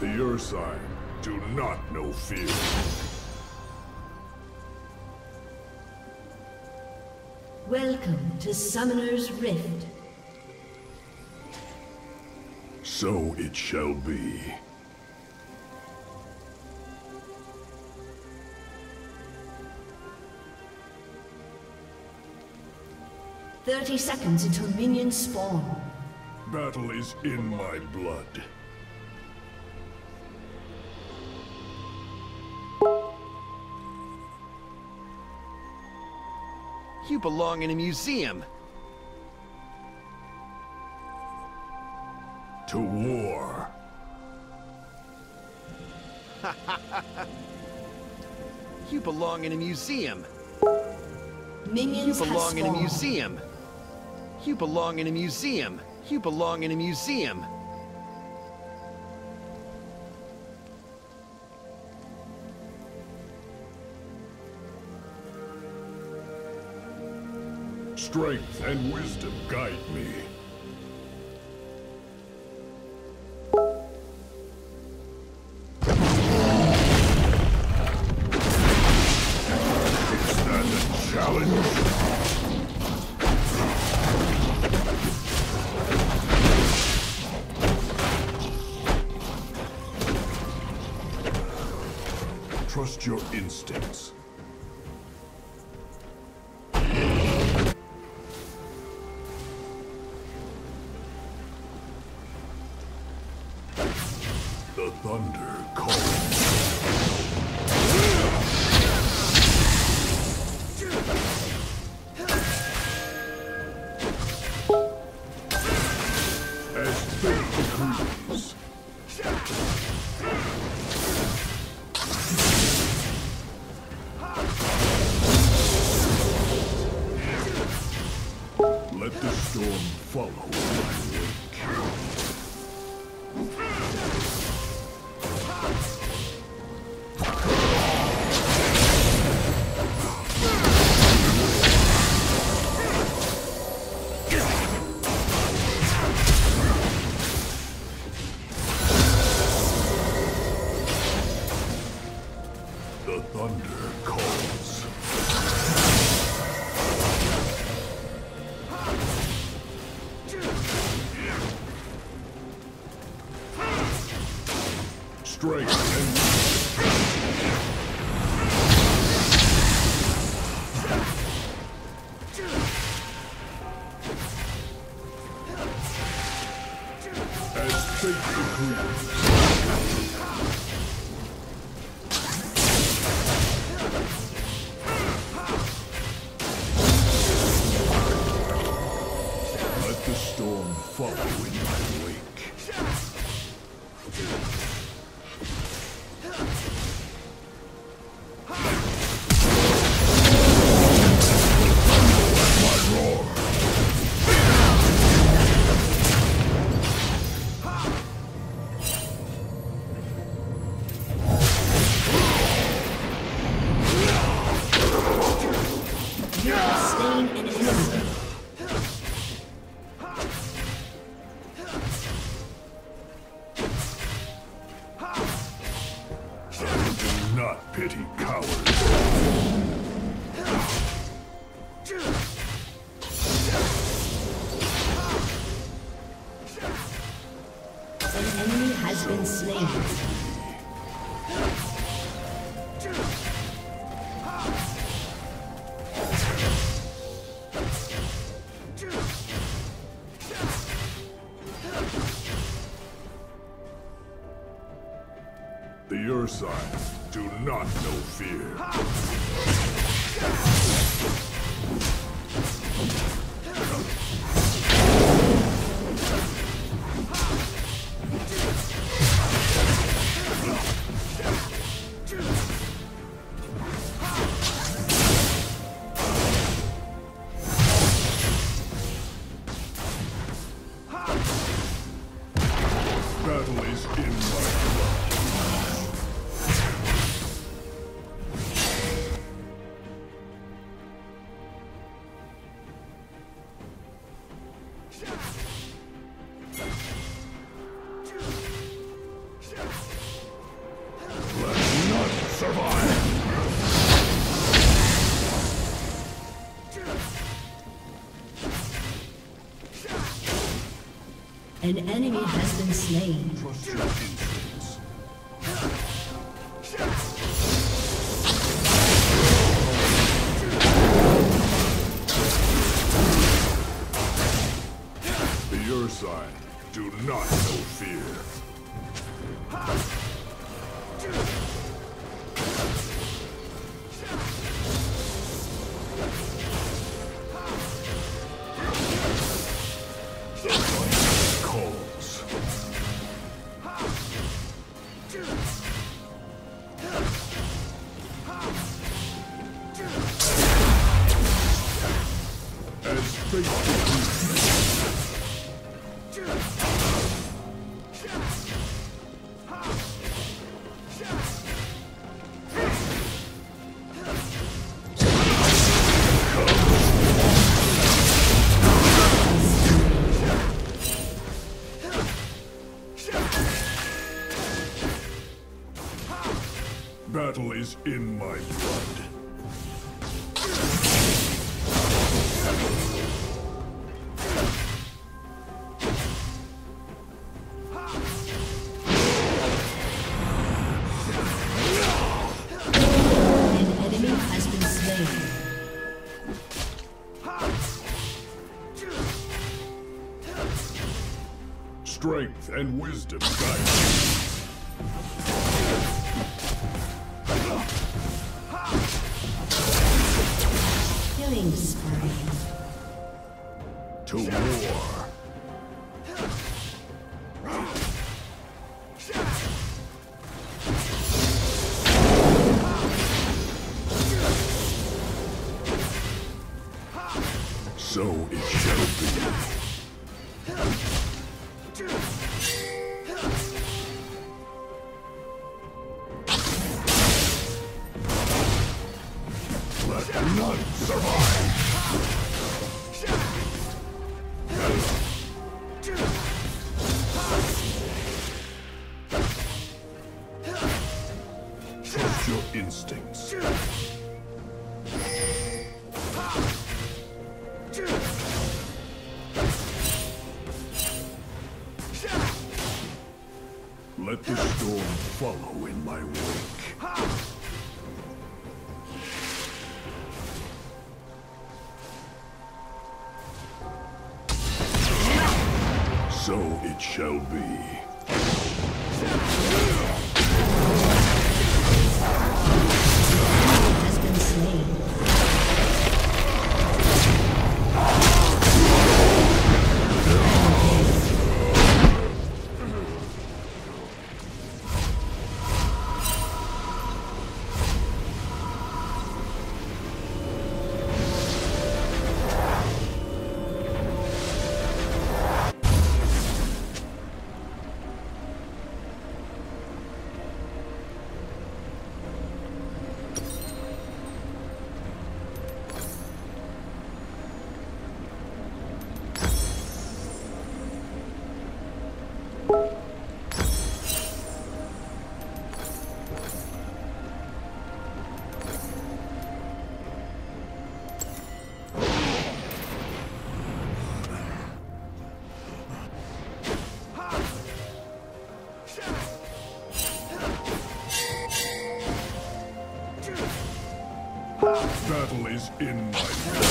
Ursine do not know fear. Welcome to Summoner's Rift. So it shall be. Thirty seconds until minions spawn. Battle is in my blood. You belong in a museum. To war. You belong in a museum. You Minions have belong in a museum. You belong in a museum. You belong in a museum. Strength and wisdom guide me. Trust your instincts. Hey. As fate pity. An enemy has been slain. Do not know fear. Battle An enemy has been slain. Your Ursine do not know fear. Battle Strength and wisdom guide me. Killing spree. To war. In my blood.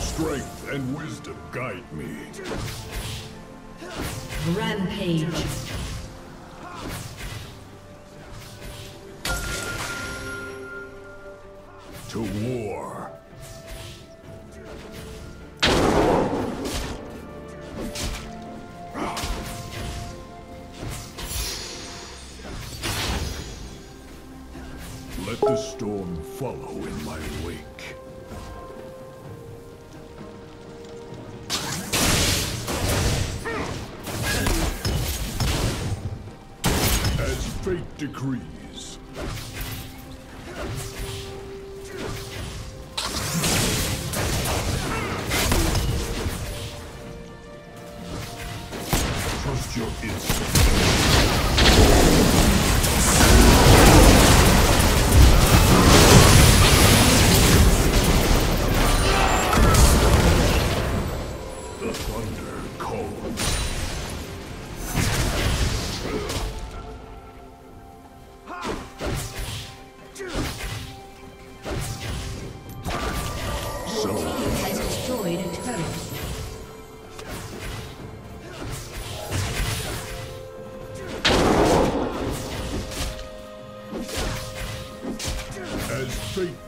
Strength and wisdom guide me. Rampage. Let the storm follow in my wake. As fate decrees.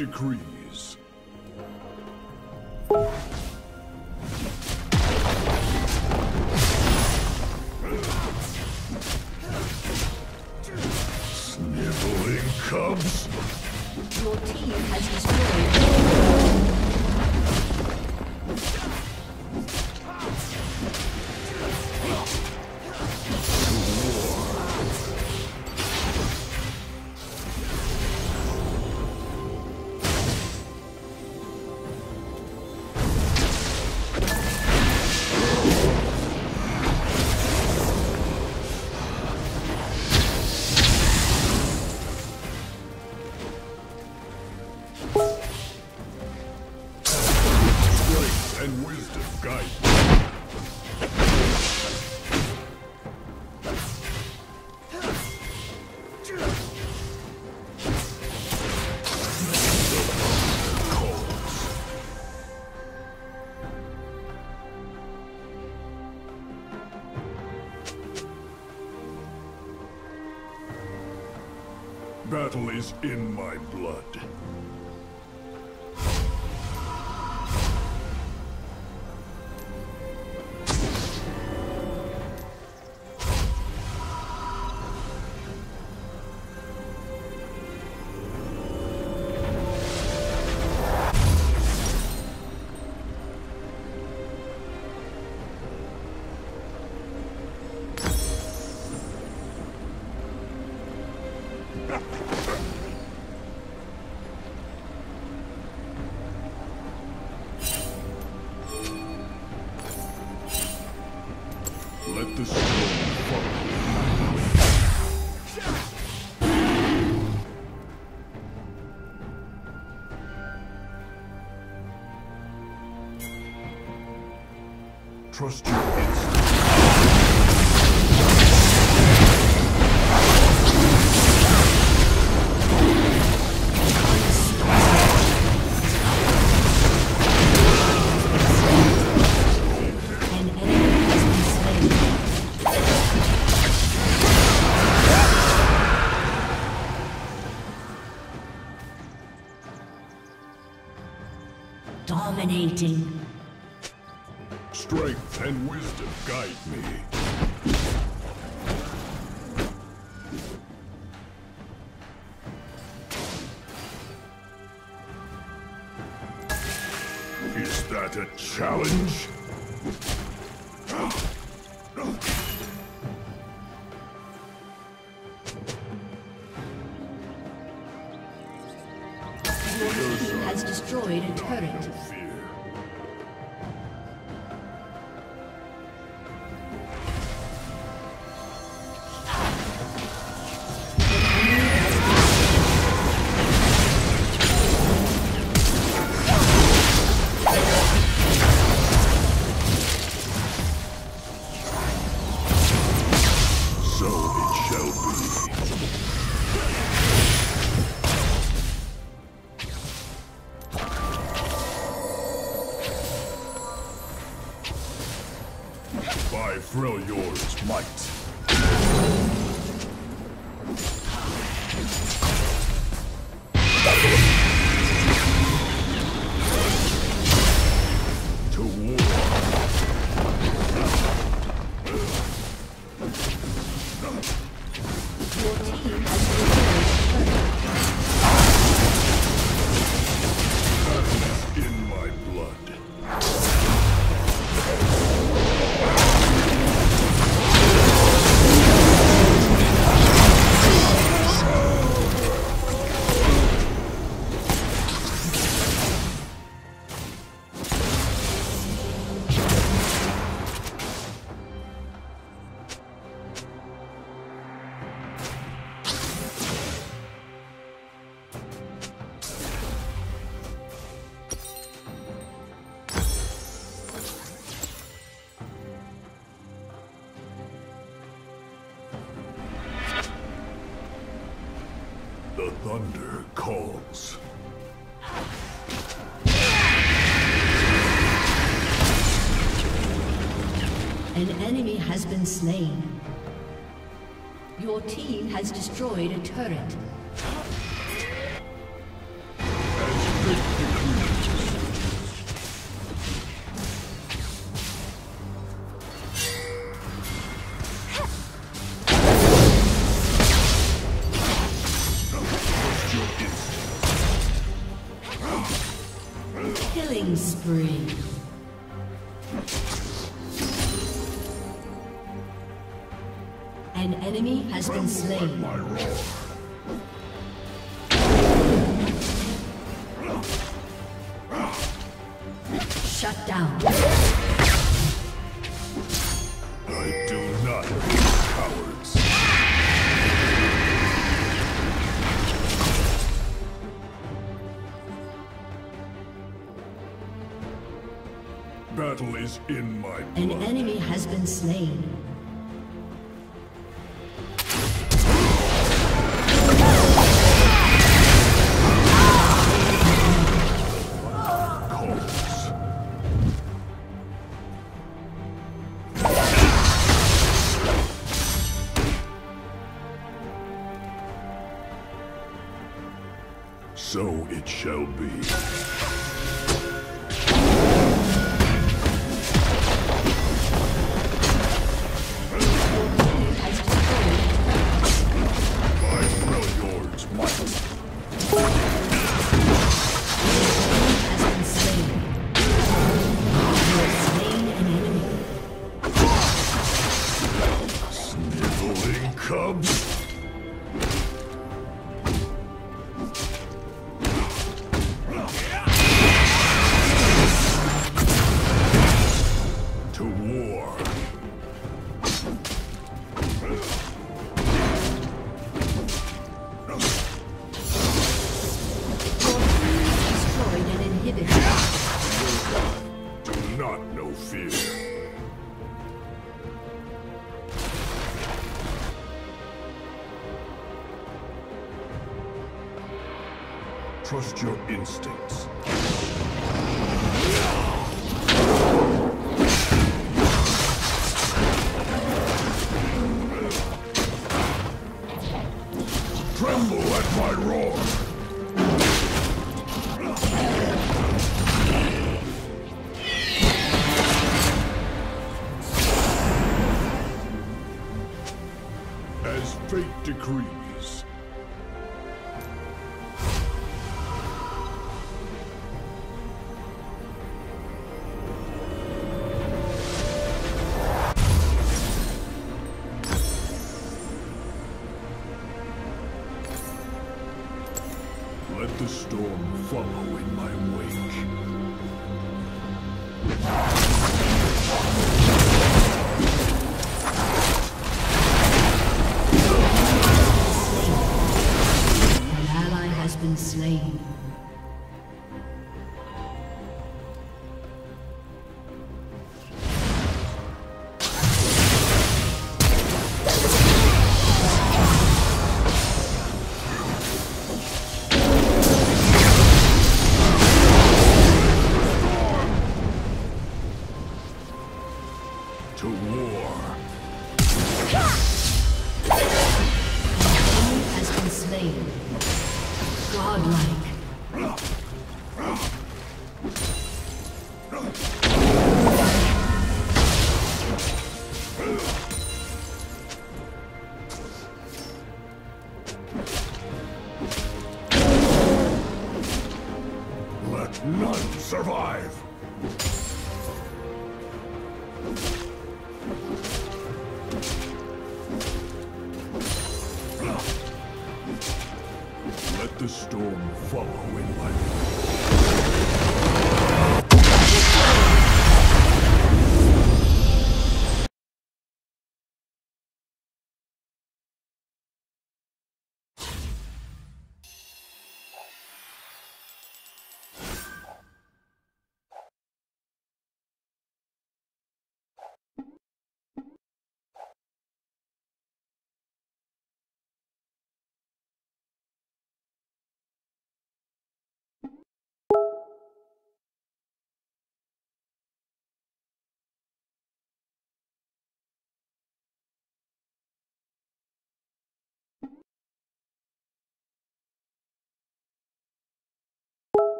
decree. Battle is in my blood. Let the storm trust you Guide me. Is that a challenge? shall be. I frill yours might. An enemy has been slain. Your team has destroyed a turret. Slain. Shut down. I do not fear cowards. Battle is in my An enemy has been slain. Know fear. Trust your instincts. The storm follow in my